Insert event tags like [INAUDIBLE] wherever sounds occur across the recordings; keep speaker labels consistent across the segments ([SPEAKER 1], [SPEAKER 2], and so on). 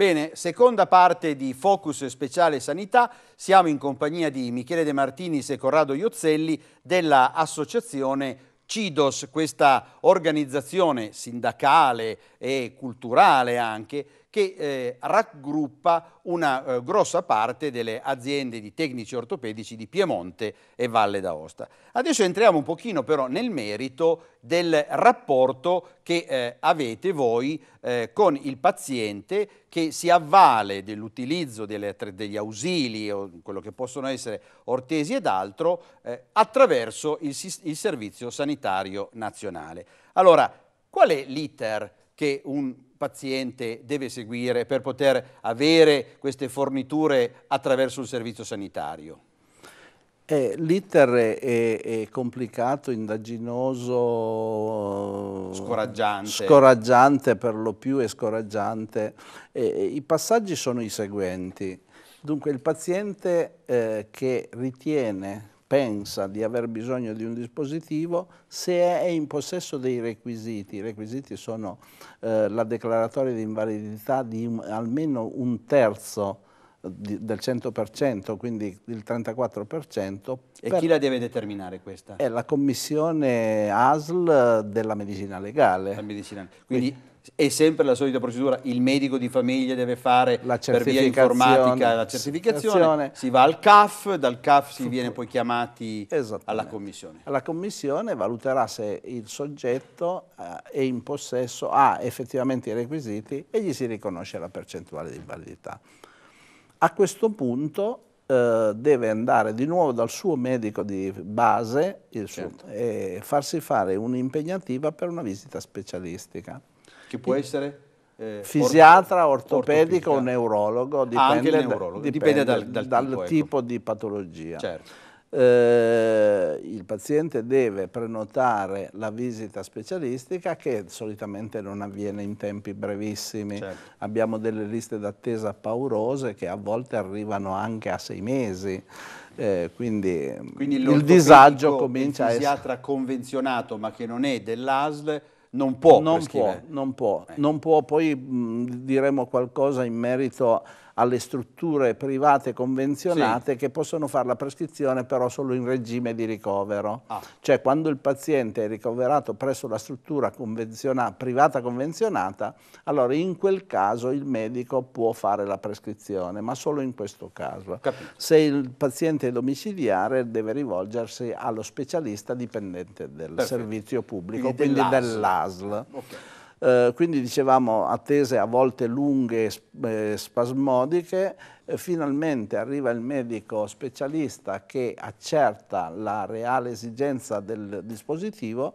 [SPEAKER 1] Bene, seconda parte di Focus Speciale Sanità, siamo in compagnia di Michele De Martinis e Corrado Iozzelli dell'associazione CIDOS, questa organizzazione sindacale e culturale anche, che eh, raggruppa una eh, grossa parte delle aziende di tecnici ortopedici di Piemonte e Valle d'Aosta. Adesso entriamo un pochino però nel merito del rapporto che eh, avete voi eh, con il paziente che si avvale dell'utilizzo degli ausili o quello che possono essere ortesi ed altro eh, attraverso il, il Servizio Sanitario Nazionale. Allora, qual è l'iter che un paziente deve seguire per poter avere queste forniture attraverso il servizio sanitario?
[SPEAKER 2] Eh, L'iter è, è, complicato, indaginoso,
[SPEAKER 1] scoraggiante.
[SPEAKER 2] scoraggiante per lo più e scoraggiante. Eh, I passaggi sono i seguenti. Dunque il paziente eh, che ritiene pensa di aver bisogno di un dispositivo se è in possesso dei requisiti. I requisiti sono eh, la declaratoria di invalidità di un, almeno un terzo di, del 100%, quindi il 34%.
[SPEAKER 1] E chi la deve determinare questa?
[SPEAKER 2] È la commissione ASL della medicina legale.
[SPEAKER 1] Medicina. Quindi, quindi è sempre la solita procedura, il medico di famiglia deve fare per via informatica la certificazione, si va al CAF, dal CAF si viene poi chiamati alla commissione.
[SPEAKER 2] La commissione valuterà se il soggetto eh, è in possesso, ha effettivamente i requisiti e gli si riconosce la percentuale di invalidità. A questo punto eh, deve andare di nuovo dal suo medico di base certo. e farsi fare un'impegnativa per una visita specialistica.
[SPEAKER 1] Che può essere?
[SPEAKER 2] Eh, Fisiatra, ortopedico o neurologo,
[SPEAKER 1] dipende, ah, neurologo.
[SPEAKER 2] dipende, dipende dal, dal, dal, tipo, tipo ecco. di patologia. Certo. Eh, il paziente deve prenotare la visita specialistica che solitamente non avviene in tempi brevissimi. Certo. Abbiamo delle liste d'attesa paurose che a volte arrivano anche a sei mesi. Eh, quindi, quindi il disagio comincia a essere...
[SPEAKER 1] Il psichiatra convenzionato ma che non è dell'ASL non può
[SPEAKER 2] non può, non può, eh. non può, poi mh, diremo qualcosa in merito alle strutture private convenzionate sì. che possono fare la prescrizione però solo in regime di ricovero. Ah. Cioè quando il paziente è ricoverato presso la struttura convenziona privata convenzionata, allora in quel caso il medico può fare la prescrizione, ma solo in questo caso. Capito. Se il paziente è domiciliare deve rivolgersi allo specialista dipendente del Perfetto. servizio pubblico, quindi, quindi dell'ASL. Okay. Eh, quindi dicevamo attese a volte lunghe e eh, spasmodiche, eh, finalmente arriva il medico specialista che accerta la reale esigenza del dispositivo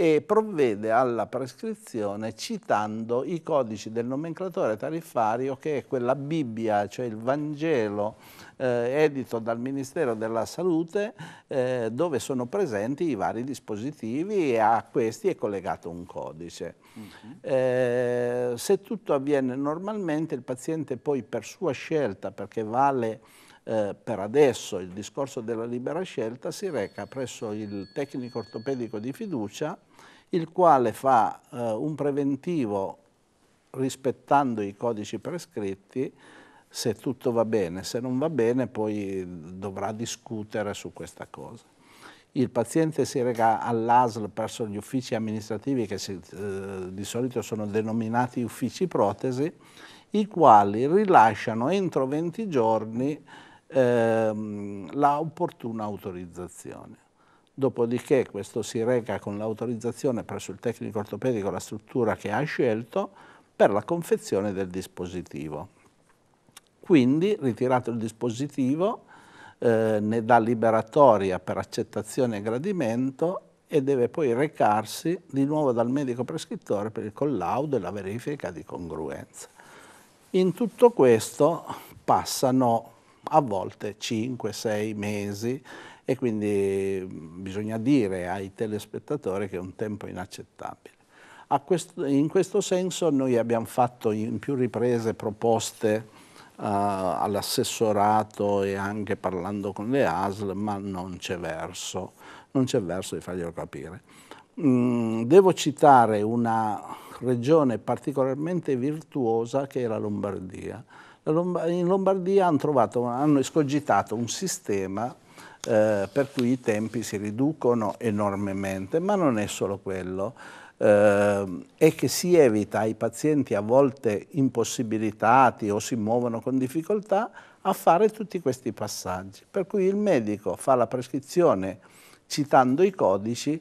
[SPEAKER 2] e provvede alla prescrizione citando i codici del nomenclatore tariffario che è quella Bibbia, cioè il Vangelo eh, edito dal Ministero della Salute eh, dove sono presenti i vari dispositivi e a questi è collegato un codice. Uh -huh. eh, se tutto avviene normalmente il paziente poi per sua scelta, perché vale eh, per adesso il discorso della libera scelta, si reca presso il tecnico ortopedico di fiducia il quale fa eh, un preventivo rispettando i codici prescritti se tutto va bene, se non va bene poi dovrà discutere su questa cosa. Il paziente si reca all'ASL presso gli uffici amministrativi che si, eh, di solito sono denominati uffici protesi, i quali rilasciano entro 20 giorni ehm, l'opportuna autorizzazione. Dopodiché questo si reca con l'autorizzazione presso il tecnico ortopedico, la struttura che ha scelto, per la confezione del dispositivo. Quindi, ritirato il dispositivo, eh, ne dà liberatoria per accettazione e gradimento e deve poi recarsi di nuovo dal medico prescrittore per il collaudo e la verifica di congruenza. In tutto questo passano a volte 5-6 mesi e quindi bisogna dire ai telespettatori che è un tempo inaccettabile. Questo, in questo senso noi abbiamo fatto in più riprese proposte uh, all'assessorato e anche parlando con le ASL, ma non c'è verso, non c'è verso di farglielo capire. Mm, devo citare una regione particolarmente virtuosa che è la Lombardia. in Lombardia hanno, trovato, hanno escogitato un sistema eh, per cui i tempi si riducono enormemente, ma non è solo quello. Eh, è che si evita ai pazienti a volte impossibilitati o si muovono con difficoltà a fare tutti questi passaggi. Per cui il medico fa la prescrizione citando i codici,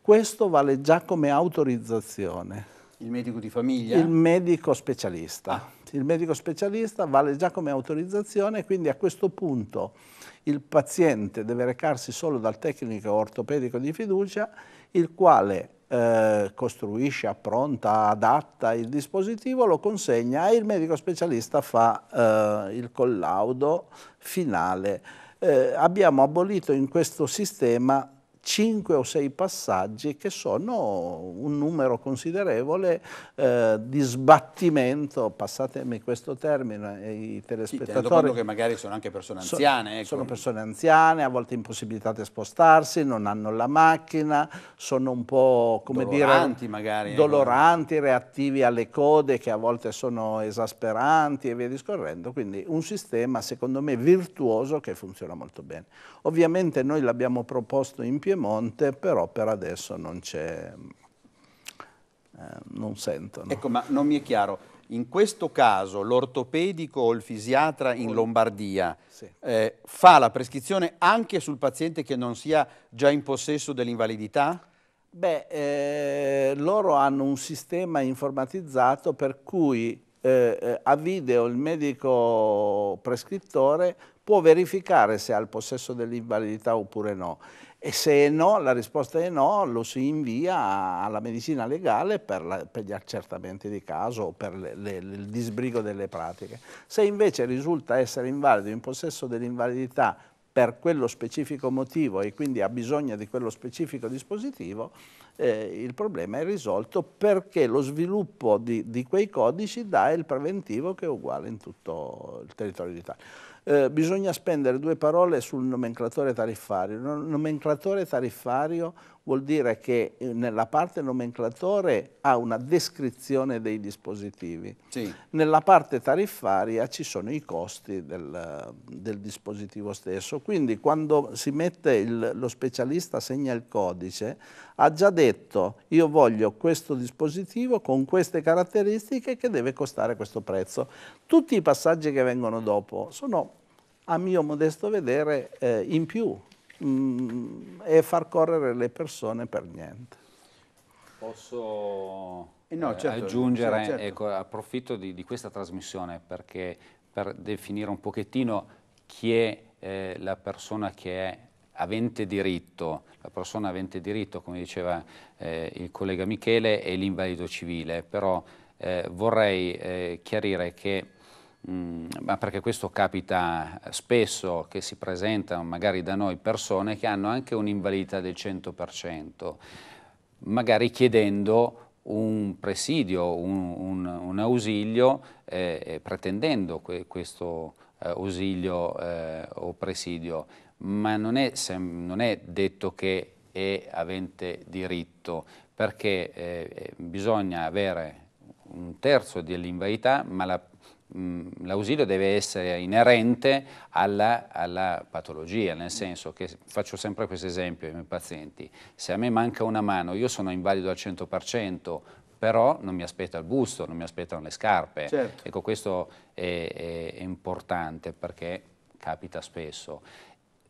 [SPEAKER 2] questo vale già come autorizzazione.
[SPEAKER 1] Il medico di famiglia?
[SPEAKER 2] Il medico specialista. Ah. Il medico specialista vale già come autorizzazione, quindi a questo punto il paziente deve recarsi solo dal tecnico ortopedico di fiducia, il quale eh, costruisce, appronta, adatta il dispositivo, lo consegna e il medico specialista fa eh, il collaudo finale. Eh, abbiamo abolito in questo sistema cinque o sei passaggi che sono un numero considerevole eh, di sbattimento, passatemi questo termine, i telespettatori...
[SPEAKER 1] Sì, che magari sono anche persone anziane.
[SPEAKER 2] Sono, ecco. sono persone anziane, a volte impossibilitate a spostarsi, non hanno la macchina, sono un po' come
[SPEAKER 1] doloranti
[SPEAKER 2] dire...
[SPEAKER 1] magari.
[SPEAKER 2] Ecco. Doloranti, reattivi alle code che a volte sono esasperanti e via discorrendo, quindi un sistema secondo me virtuoso che funziona molto bene. Ovviamente noi l'abbiamo proposto in più Piemonte, però per adesso non c'è, eh, non sentono.
[SPEAKER 1] Ecco, ma non mi è chiaro, in questo caso l'ortopedico o il fisiatra in Lombardia sì. eh, fa la prescrizione anche sul paziente che non sia già in possesso dell'invalidità?
[SPEAKER 2] Beh, eh, loro hanno un sistema informatizzato per cui eh, eh a video il medico prescrittore può verificare se ha il possesso dell'invalidità oppure no e se no, la risposta è no, lo si invia alla medicina legale per, la, per gli accertamenti di caso o per le, le, il disbrigo delle pratiche. Se invece risulta essere invalido in possesso dell'invalidità per quello specifico motivo e quindi ha bisogno di quello specifico dispositivo, eh, il problema è risolto perché lo sviluppo di, di quei codici dà il preventivo che è uguale in tutto il territorio d'Italia. Eh, bisogna spendere due parole sul nomenclatore tariffario. Il nomenclatore tariffario vuol dire che eh, nella parte nomenclatore ha una descrizione dei dispositivi. Sì. Nella parte tariffaria ci sono i costi del, del dispositivo stesso. Quindi quando si mette il, lo specialista segna il codice, ha già detto io voglio questo dispositivo con queste caratteristiche che deve costare questo prezzo. Tutti i passaggi che vengono dopo sono a mio modesto vedere eh, in più mm, e far correre le persone per niente.
[SPEAKER 3] Posso eh no, certo, aggiungere, certo. Ecco, approfitto di, di, questa trasmissione perché per definire un pochettino chi è eh, la persona che è avente diritto, la persona avente diritto, come diceva eh, il collega Michele, è l'invalido civile, però eh, vorrei eh, chiarire che Mm, ma perché questo capita spesso che si presentano magari da noi persone che hanno anche un'invalidità del 100%, magari chiedendo un presidio, un, un, un ausilio, eh, pretendendo que, questo eh, ausilio eh, o presidio, ma non è, non è, detto che è avente diritto, perché eh, bisogna avere un terzo dell'invalidità, ma la l'ausilio deve essere inerente alla, alla, patologia, nel senso che faccio sempre questo esempio ai miei pazienti, se a me manca una mano, io sono invalido al 100%, però non mi aspetta il busto, non mi aspettano le scarpe. Certo. Ecco, questo è, è, è, importante perché capita spesso.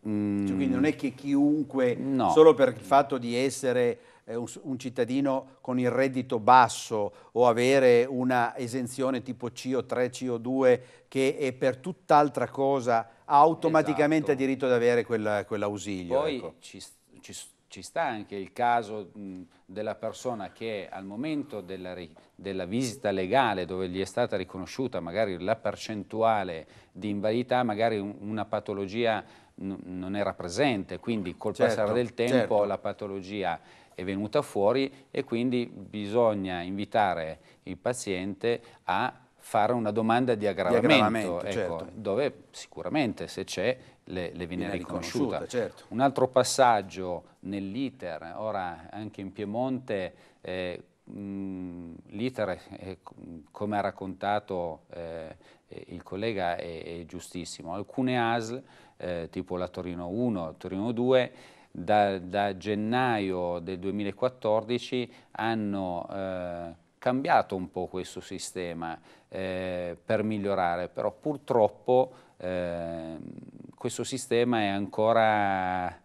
[SPEAKER 1] Mm. Cioè, quindi non è che chiunque, no. solo per il fatto di essere eh, un, un, cittadino con il reddito basso o avere una esenzione tipo CO3, CO2 che è per tutt'altra cosa ha automaticamente esatto. diritto ad avere quel, quell'ausilio.
[SPEAKER 3] Poi ecco. ci, ci, ci, sta anche il caso mh, della persona che al momento della, della, visita legale dove gli è stata riconosciuta magari la percentuale di invalidità, magari un, una patologia non era presente, quindi col certo, passare del tempo certo. la patologia è venuta fuori e quindi bisogna invitare il paziente a fare una domanda di aggravamento, di aggravamento ecco, certo. dove sicuramente se c'è le, le, viene, viene riconosciuta. riconosciuta certo. Un altro passaggio nell'iter, ora anche in Piemonte, eh, l'iter, come ha raccontato eh, il collega, è, è, giustissimo. Alcune ASL, eh, tipo la Torino 1, Torino 2, da, da gennaio del 2014 hanno eh, cambiato un po' questo sistema eh, per migliorare, però purtroppo eh, questo sistema è ancora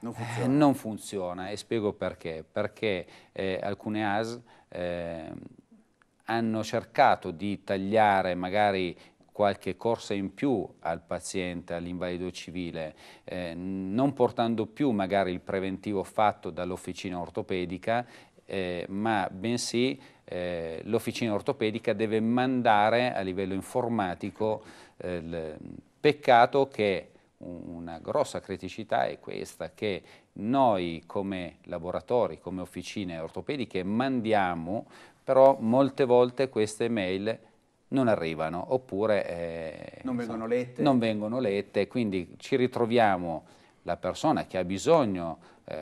[SPEAKER 3] non funziona. Eh, non funziona e spiego perché. Perché eh, alcune AS eh, hanno cercato di tagliare magari qualche corsa in più al paziente, all'invalido civile, eh, non portando più magari il preventivo fatto dall'officina ortopedica, eh, ma bensì eh, l'officina ortopedica deve mandare a livello informatico eh, il peccato che una grossa criticità è questa, che noi come laboratori, come officine ortopediche mandiamo, però molte volte queste mail non arrivano oppure
[SPEAKER 1] eh, non, vengono lette.
[SPEAKER 3] non vengono lette, quindi ci ritroviamo la persona che ha bisogno eh,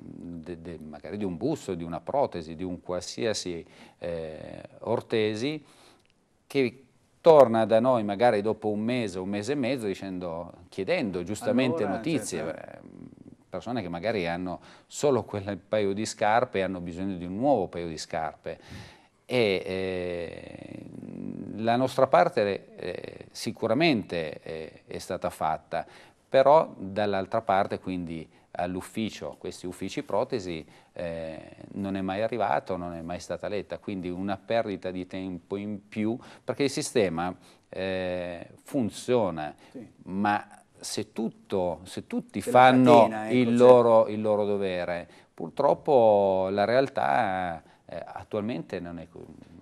[SPEAKER 3] de, de, magari di un busto, di una protesi, di un qualsiasi eh, ortesi, che torna da noi magari dopo un mese, un mese e mezzo dicendo, chiedendo giustamente allora, notizie, certo. persone che magari hanno solo quel paio di scarpe e hanno bisogno di un nuovo paio di scarpe. E eh, la nostra parte eh, sicuramente eh, è stata fatta, però dall'altra parte quindi all'ufficio, questi uffici protesi, eh, non è mai arrivato, non è mai stata letta, quindi una perdita di tempo in più, perché il sistema eh, funziona, sì. ma se, tutto, se tutti se fanno catena, ecco, il, loro, il, loro, dovere, purtroppo la realtà eh, attualmente non è,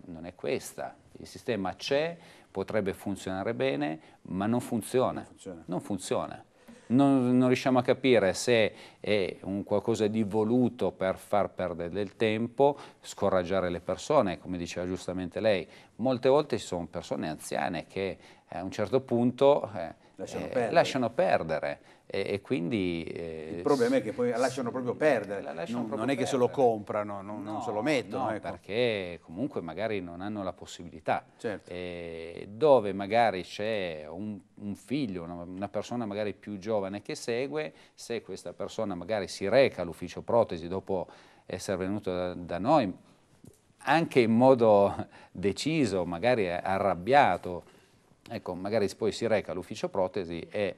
[SPEAKER 3] non è questa. Il sistema c'è, potrebbe funzionare bene, ma non funziona. Non funziona. Non funziona non, non, riusciamo a capire se è un qualcosa di voluto per far perdere del tempo, scoraggiare le persone, come diceva giustamente lei. Molte volte ci sono persone anziane che a un certo punto eh, lasciano, eh, perdere. lasciano perdere e, quindi...
[SPEAKER 1] Eh, il problema è che poi lasciano proprio perdere, lasciano non, proprio non, è che se lo comprano, non, no, non se lo mettono.
[SPEAKER 3] No,
[SPEAKER 1] ecco.
[SPEAKER 3] perché comunque magari non hanno la possibilità. Certo. dove magari c'è un, un, figlio, una, una, persona magari più giovane che segue, se questa persona magari si reca all'ufficio protesi dopo essere venuto da, da noi, anche in modo deciso, magari arrabbiato, ecco, magari poi si reca all'ufficio protesi e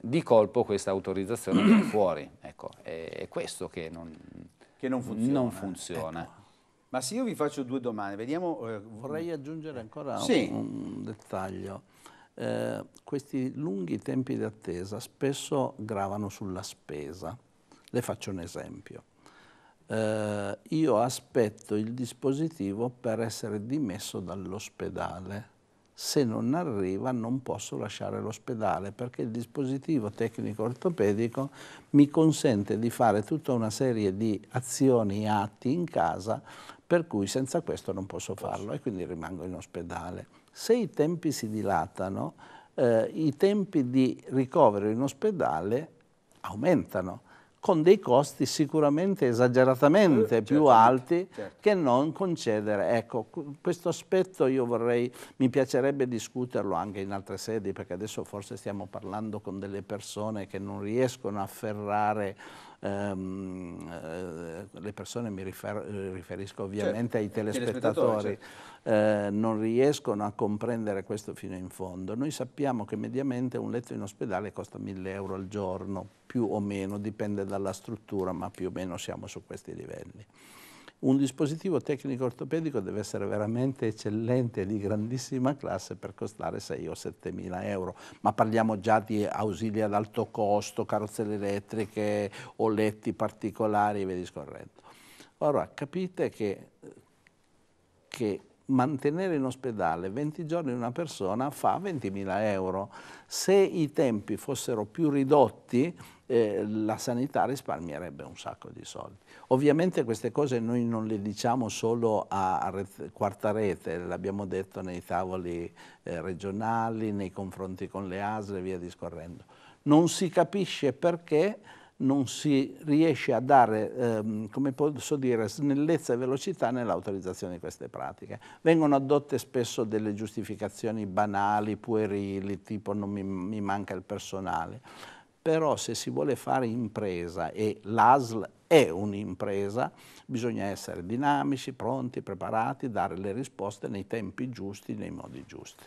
[SPEAKER 3] di colpo questa autorizzazione viene [CLEARS THROAT] fuori. Ecco, è, è, questo che non,
[SPEAKER 1] che non funziona.
[SPEAKER 3] Non funziona.
[SPEAKER 1] Ecco. Ma se io vi faccio due domande, vediamo...
[SPEAKER 2] Eh, Vorrei aggiungere ancora sì. un, un, dettaglio. Eh, questi lunghi tempi di attesa spesso gravano sulla spesa. Le faccio un esempio. Eh, io aspetto il dispositivo per essere dimesso dall'ospedale se non arriva non posso lasciare l'ospedale perché il dispositivo tecnico ortopedico mi consente di fare tutta una serie di azioni e atti in casa per cui senza questo non posso farlo e quindi rimango in ospedale. Se i tempi si dilatano, eh, i tempi di ricovero in ospedale aumentano con dei costi sicuramente esageratamente eh, più alti certo. che non concedere. Ecco, questo aspetto io vorrei, mi piacerebbe discuterlo anche in altre sedi, perché adesso forse stiamo parlando con delle persone che non riescono a afferrare ehm, eh, le persone mi rifer riferisco ovviamente certo, ai telespettatori, eh, non riescono a comprendere questo fino in fondo. Noi sappiamo che mediamente un letto in ospedale costa 1000 euro al giorno, più o meno, dipende dalla struttura, ma più o meno siamo su questi livelli. Un dispositivo tecnico ortopedico deve essere veramente eccellente, di grandissima classe per costare 6 o 7 mila euro, ma parliamo già di ausili ad alto costo, carrozzerie elettriche o letti particolari e via discorrendo. Ora capite che, che mantenere in ospedale 20 giorni una persona fa 20.000 euro. Se i tempi fossero più ridotti, eh, la sanità risparmierebbe un sacco di soldi. Ovviamente queste cose noi non le diciamo solo a, a quarta rete, l'abbiamo detto nei tavoli eh, regionali, nei confronti con le ASL e via discorrendo. Non si capisce perché non si riesce a dare, ehm, come posso dire, snellezza e velocità nell'autorizzazione di queste pratiche. Vengono adotte spesso delle giustificazioni banali, puerili, tipo non mi, mi manca il personale. Però se si vuole fare impresa e l'ASL è un'impresa, bisogna essere dinamici, pronti, preparati, dare le risposte nei tempi giusti, nei modi giusti.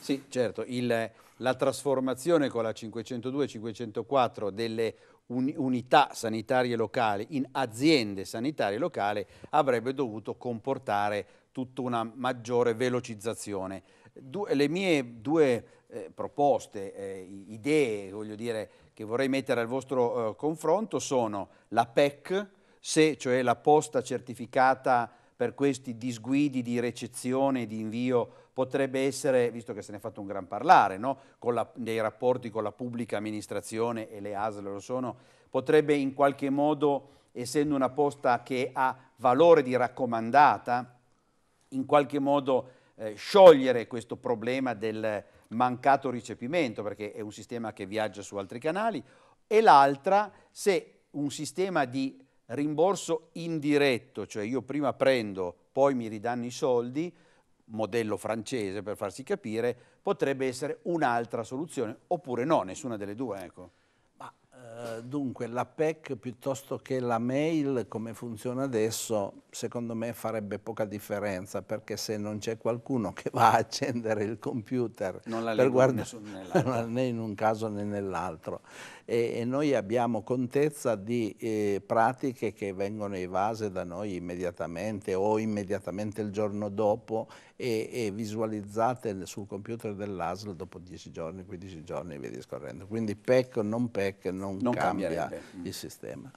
[SPEAKER 1] Sì, certo, il, la trasformazione con la 502-504 delle un, unità sanitarie locali in aziende sanitarie locali avrebbe dovuto comportare tutta una maggiore velocizzazione. Du, le mie due eh, proposte, eh, idee, voglio dire, che vorrei mettere al vostro eh, confronto sono la PEC, se cioè la posta certificata per questi disguidi di recezione e di invio potrebbe essere, visto che se ne è fatto un gran parlare, no? la, nei rapporti con la pubblica amministrazione e le ASL lo sono, potrebbe in qualche modo, essendo una posta che ha valore di raccomandata, in qualche modo eh, sciogliere questo problema del mancato ricepimento, perché è un sistema che viaggia su altri canali, e l'altra se un sistema di rimborso indiretto, cioè io prima prendo, poi mi ridanno i soldi, modello francese per farsi capire, potrebbe essere un'altra soluzione, oppure no, nessuna delle due. Ecco.
[SPEAKER 2] Eh, dunque la PEC piuttosto che la mail come funziona adesso secondo me farebbe poca differenza perché se non c'è qualcuno che va a accendere il computer per guardare [LAUGHS] né in un caso né nell'altro e, e, noi abbiamo contezza di eh, pratiche che vengono evase da noi immediatamente o immediatamente il giorno dopo e, e visualizzate sul computer dell'ASL dopo 10 giorni, 15 giorni e via discorrendo. Quindi PEC o non PEC non, non cambia mm. il sistema.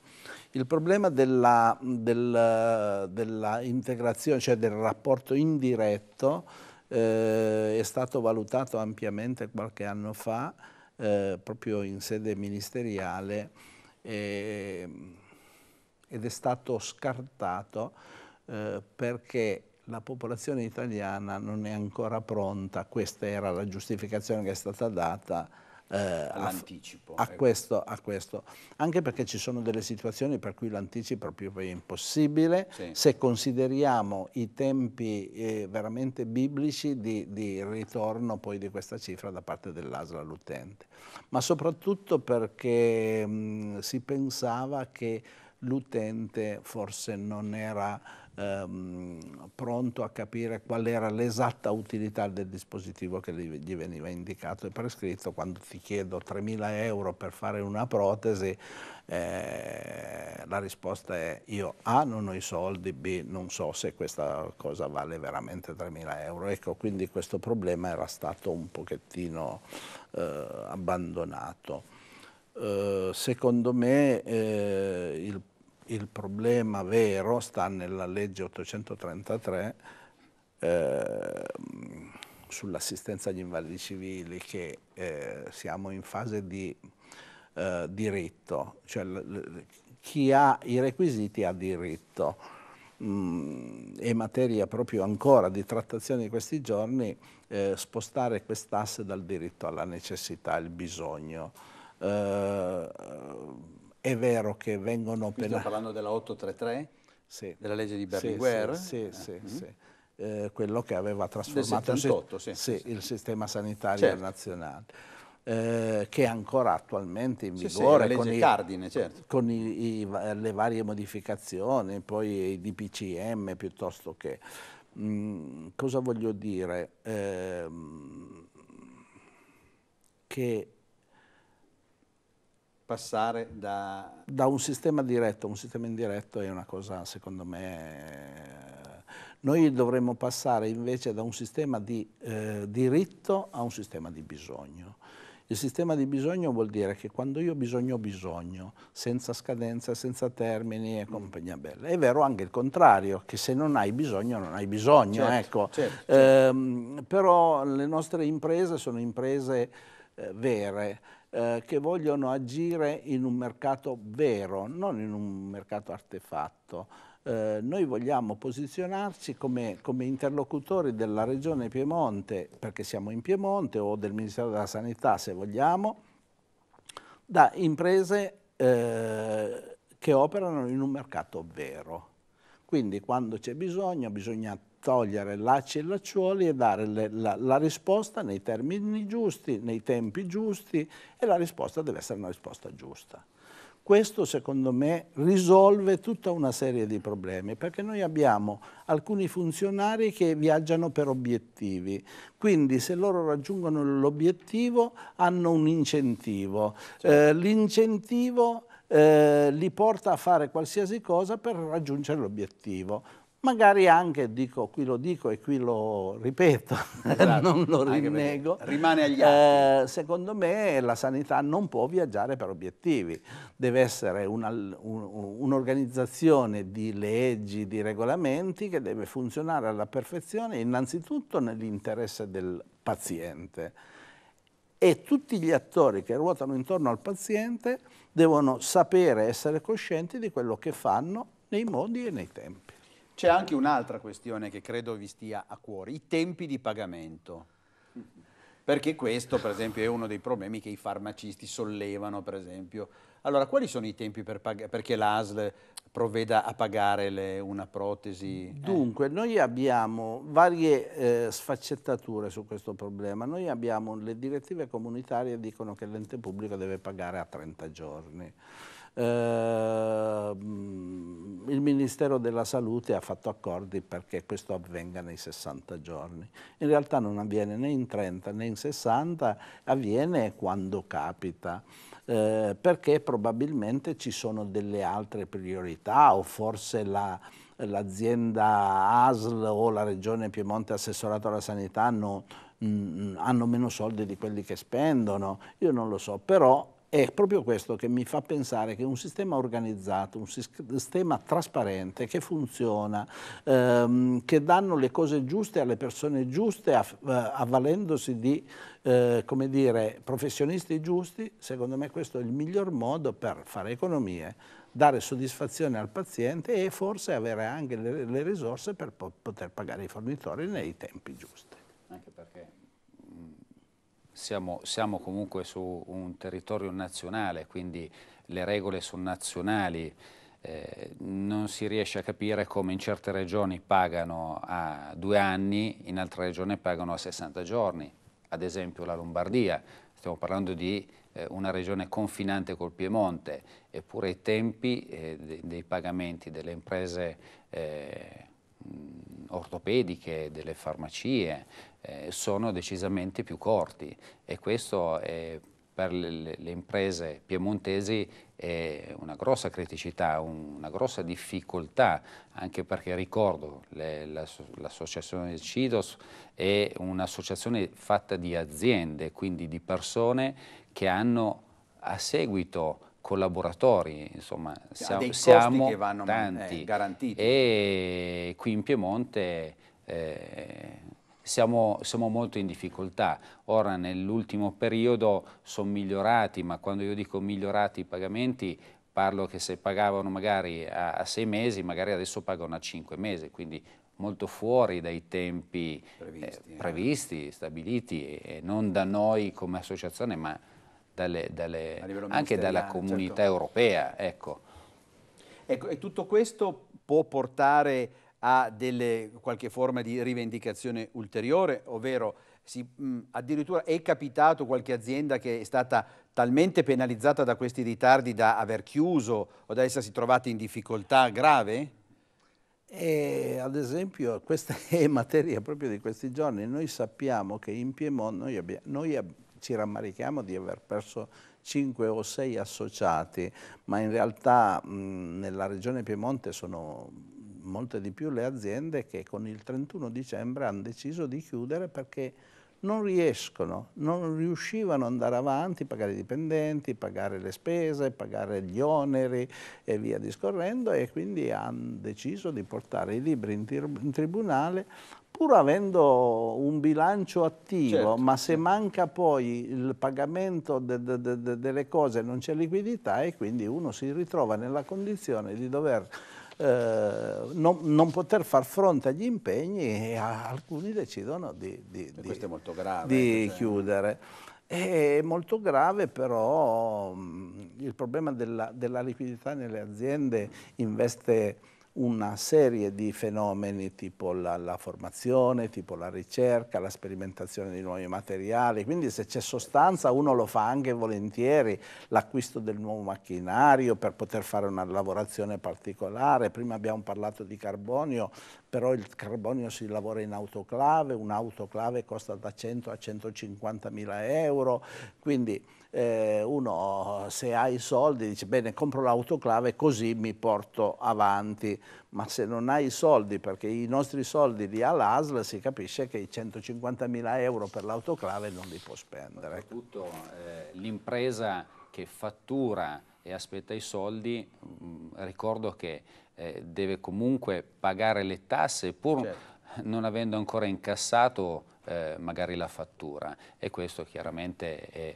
[SPEAKER 2] Il problema della, del, della integrazione, cioè del rapporto indiretto, eh, è stato valutato ampiamente qualche anno fa eh, proprio in sede ministeriale eh, ed è stato scartato eh, perché la popolazione italiana non è ancora pronta, questa era la giustificazione che è stata data
[SPEAKER 1] eh, all'anticipo.
[SPEAKER 2] A, a, ecco. questo, a, questo, anche perché ci sono delle situazioni per cui l'anticipo è proprio impossibile sì. se consideriamo i tempi eh, veramente biblici di, di, ritorno poi di questa cifra da parte dell'ASL all'utente, ma soprattutto perché mh, si pensava che l'utente forse non era ehm, pronto a capire qual era l'esatta utilità del dispositivo che gli veniva indicato e prescritto. Quando ti chiedo 3.000 euro per fare una protesi, eh, la risposta è io A non ho i soldi, B non so se questa cosa vale veramente 3.000 euro. Ecco, quindi questo problema era stato un pochettino eh, abbandonato. Uh, secondo me eh, il il problema vero sta nella legge 833 eh, sull'assistenza agli invalidi civili che eh, siamo in fase di eh, diritto, cioè chi ha i requisiti ha diritto. Mm, è materia proprio ancora di trattazione di questi giorni eh, spostare quest'asse dal diritto alla necessità, al bisogno. È vero che vengono
[SPEAKER 1] penalizzati. Stiamo parlando della 833? Sì. Della legge di Berlinguer?
[SPEAKER 2] Sì, sì, sì, eh. sì. Eh, quello che aveva trasformato
[SPEAKER 1] 78,
[SPEAKER 2] il, sì, il, sistema sanitario certo. nazionale. Eh, che è ancora attualmente in vigore
[SPEAKER 1] sì, con, i, cardine, certo.
[SPEAKER 2] con i, i, le varie modificazioni, poi i DPCM piuttosto che... Mm, cosa voglio dire? Eh, che
[SPEAKER 1] passare da...
[SPEAKER 2] Da un sistema diretto a un sistema indiretto è una cosa, secondo me... Noi dovremmo passare invece da un sistema di eh, diritto a un sistema di bisogno. Il sistema di bisogno vuol dire che quando io ho bisogno ho bisogno, senza scadenza, senza termini e compagnia bella. È vero anche il contrario, che se non hai bisogno non hai bisogno. Certo, ecco. certo, certo. Eh, però le nostre imprese sono imprese eh, vere, eh, che vogliono agire in un mercato vero, non in un mercato artefatto. Eh, noi vogliamo posizionarci come, come, interlocutori della Regione Piemonte, perché siamo in Piemonte, o del Ministero della Sanità se vogliamo, da imprese eh, che operano in un mercato vero. Quindi quando c'è bisogno bisogna togliere lacci e lacciuoli e dare le, la, la, risposta nei termini giusti, nei tempi giusti e la risposta deve essere una risposta giusta. Questo secondo me risolve tutta una serie di problemi perché noi abbiamo alcuni funzionari che viaggiano per obiettivi, quindi se loro raggiungono l'obiettivo hanno un incentivo. Certo. Eh, L'incentivo eh, li porta a fare qualsiasi cosa per raggiungere l'obiettivo magari anche, dico, qui lo dico e qui lo ripeto, [LAUGHS] esatto. non lo rinnego,
[SPEAKER 1] rimane agli atti.
[SPEAKER 2] Eh, secondo me la sanità non può viaggiare per obiettivi, deve essere un'organizzazione un, di leggi, di regolamenti che deve funzionare alla perfezione innanzitutto nell'interesse del paziente e tutti gli attori che ruotano intorno al paziente devono sapere, essere coscienti di quello che fanno nei modi e nei tempi.
[SPEAKER 1] C'è anche un'altra questione che credo vi stia a cuore, i tempi di pagamento. Perché questo, per esempio, è uno dei problemi che i farmacisti sollevano, per esempio. Allora, quali sono i tempi per perché l'ASL provveda a pagare le, una protesi?
[SPEAKER 2] Dunque, eh. noi abbiamo varie eh, sfaccettature su questo problema. Noi abbiamo le direttive comunitarie che dicono che l'ente pubblico deve pagare a 30 giorni. Eh, il Ministero della Salute ha fatto accordi perché questo avvenga nei 60 giorni. In realtà non avviene né in 30 né in 60, avviene quando capita. Eh, perché probabilmente ci sono delle altre priorità o forse la, l'azienda ASL o la Regione Piemonte Assessorato alla Sanità hanno, mh, mm, hanno meno soldi di quelli che spendono, io non lo so, però è proprio questo che mi fa pensare che un sistema organizzato, un sistema trasparente, che funziona, ehm, che danno le cose giuste alle persone giuste, eh, avvalendosi di eh, come dire, professionisti giusti, secondo me questo è il miglior modo per fare economie, dare soddisfazione al paziente e forse avere anche le, le risorse per po poter pagare i fornitori nei tempi giusti.
[SPEAKER 3] Anche perché siamo, siamo, comunque su un territorio nazionale, quindi le regole sono nazionali, eh, non si riesce a capire come in certe regioni pagano a due anni, in altre regioni pagano a 60 giorni, ad esempio la Lombardia, stiamo parlando di eh, una regione confinante col Piemonte, eppure i tempi eh, de dei pagamenti delle imprese eh, ortopediche, delle farmacie, eh, sono decisamente più corti. E questo è, per le, le, imprese piemontesi è una grossa criticità, un, una grossa difficoltà, anche perché ricordo l'associazione la, CIDOS è un'associazione fatta di aziende, quindi di persone che hanno a seguito collaboratori, insomma siamo, siamo che vanno tanti eh, garantiti. e qui in Piemonte eh, siamo, siamo, molto in difficoltà. Ora nell'ultimo periodo sono migliorati, ma quando io dico migliorati i pagamenti parlo che se pagavano magari a, a sei mesi, magari adesso pagano a cinque mesi, quindi molto fuori dai tempi previsti, eh, previsti eh. stabiliti e, e non da noi come associazione, ma dalle, dalle, anche dalla comunità certo. europea. Ecco.
[SPEAKER 1] Ecco, e tutto questo può portare a delle, qualche forma di rivendicazione ulteriore, ovvero si, mh, addirittura è capitato qualche azienda che è stata talmente penalizzata da questi ritardi da aver chiuso o da essersi trovata in difficoltà grave?
[SPEAKER 2] E, ad esempio, questa [LAUGHS] è materia proprio di questi giorni. Noi sappiamo che in Piemonte noi, abbiamo, noi ci rammarichiamo di aver perso 5 o 6 associati, ma in realtà mh, nella regione Piemonte sono molte di più le aziende che con il 31 dicembre hanno deciso di chiudere perché non riescono, non riuscivano ad andare avanti, pagare i dipendenti, pagare le spese, pagare gli oneri e via discorrendo e quindi hanno deciso di portare i libri in, in tribunale pur avendo un bilancio attivo, certo. ma se manca poi il pagamento de, de, de, delle cose non c'è liquidità e quindi uno si ritrova nella condizione di dover eh, non, non, poter far fronte agli impegni e alcuni decidono di, di, di,
[SPEAKER 1] grave,
[SPEAKER 2] di cioè. chiudere. È molto grave però il problema della, della liquidità nelle aziende investe una serie di fenomeni tipo la, la, formazione, tipo la ricerca, la sperimentazione di nuovi materiali, quindi se c'è sostanza uno lo fa anche volentieri, l'acquisto del nuovo macchinario per poter fare una lavorazione particolare, prima abbiamo parlato di carbonio, però il carbonio si lavora in autoclave, un'autoclave costa da 100 a 150 mila euro, quindi eh, uno se ha i soldi dice bene compro l'autoclave così mi porto avanti, ma se non hai i soldi perché i nostri soldi li ha l'ASL si capisce che i 150 mila euro per l'autoclave non li può spendere.
[SPEAKER 3] Soprattutto eh, l'impresa che fattura e aspetta i soldi, mh, mm, ricordo che eh, deve comunque pagare le tasse pur certo. non avendo ancora incassato eh, magari la fattura e questo chiaramente è...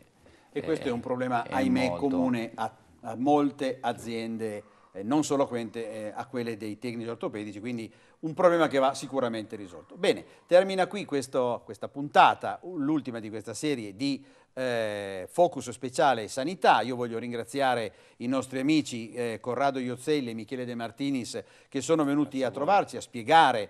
[SPEAKER 1] E questo è, è un problema, è ahimè, molto... comune a, a, molte aziende, eh, non solo a, quente, eh, a quelle dei tecnici ortopedici, quindi un problema che va sicuramente risolto. Bene, termina qui questo, questa puntata, l'ultima di questa serie di eh, focus speciale sanità. Io voglio ringraziare i nostri amici eh, Corrado Iozzelli e Michele De Martinis che sono venuti a trovarci a spiegare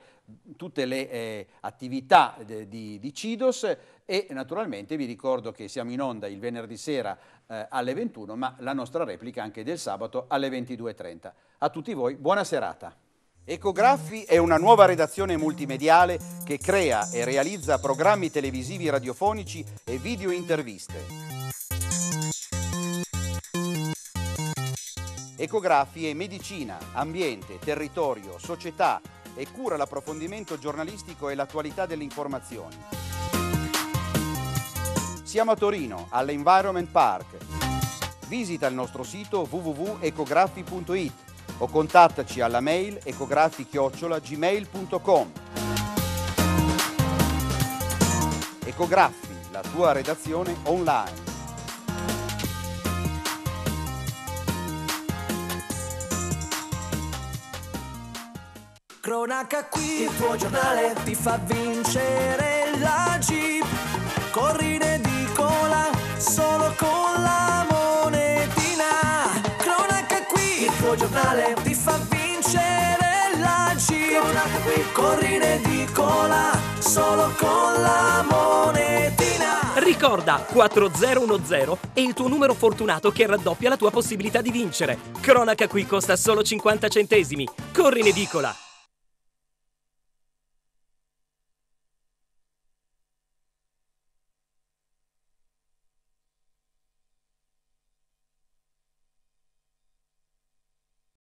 [SPEAKER 1] tutte le eh, attività di, di, CIDOS e naturalmente vi ricordo che siamo in onda il venerdì sera eh, alle 21 ma la nostra replica anche del sabato alle 22.30. A tutti voi buona serata. Ecograffi è una nuova redazione multimediale che crea e realizza programmi televisivi radiofonici e video interviste. Ecograffi è medicina, ambiente, territorio, società e cura l'approfondimento giornalistico e l'attualità delle informazioni. Siamo a Torino, all'Environment Park. Visita il nostro sito www.ecograffi.it o contattaci alla mail ecografi-gmail.com Ecograffi, la tua redazione online.
[SPEAKER 4] Cronaca qui, il tuo giornale ti fa vincere la Jeep. Corri in edicola solo con la Corri in edicola solo con la monetina.
[SPEAKER 5] Ricorda 4010 è il tuo numero fortunato che raddoppia la tua possibilità di vincere. Cronaca qui costa solo 50 centesimi. Corri in edicola